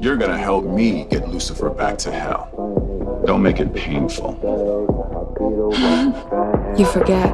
You're gonna help me get Lucifer back to hell. Don't make it painful. You forget.